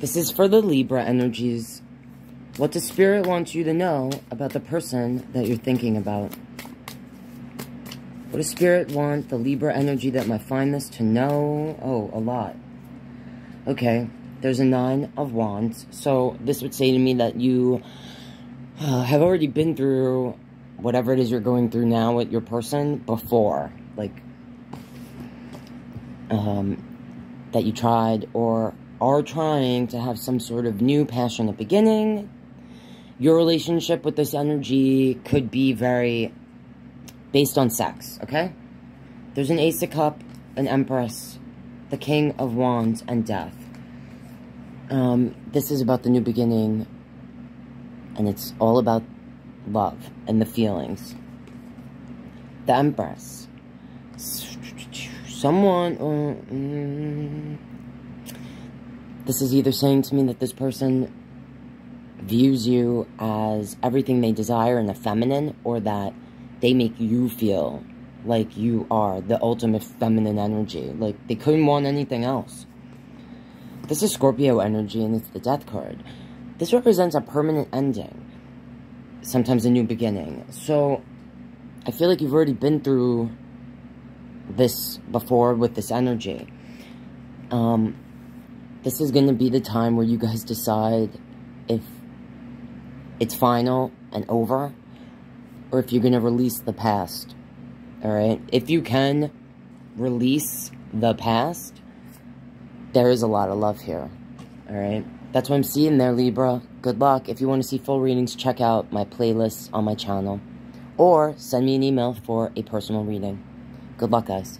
This is for the Libra energies. What the Spirit wants you to know about the person that you're thinking about? What does Spirit want the Libra energy that might find this to know? Oh, a lot. Okay, there's a Nine of Wands. So this would say to me that you uh, have already been through whatever it is you're going through now with your person before. Like, um, that you tried or are trying to have some sort of new passionate beginning. Your relationship with this energy could be very based on sex, okay? There's an Ace of Cup, an Empress, the King of Wands, and Death. Um, this is about the new beginning, and it's all about love and the feelings. The Empress. Someone... Uh, mm, this is either saying to me that this person views you as everything they desire in the feminine or that they make you feel like you are the ultimate feminine energy. Like, they couldn't want anything else. This is Scorpio energy, and it's the death card. This represents a permanent ending. Sometimes a new beginning. So, I feel like you've already been through this before with this energy. Um, this is going to be the time where you guys decide if it's final and over, or if you're going to release the past. Alright? If you can release the past, there is a lot of love here. Alright? That's what I'm seeing there, Libra. Good luck. If you want to see full readings, check out my playlists on my channel. Or send me an email for a personal reading. Good luck, guys.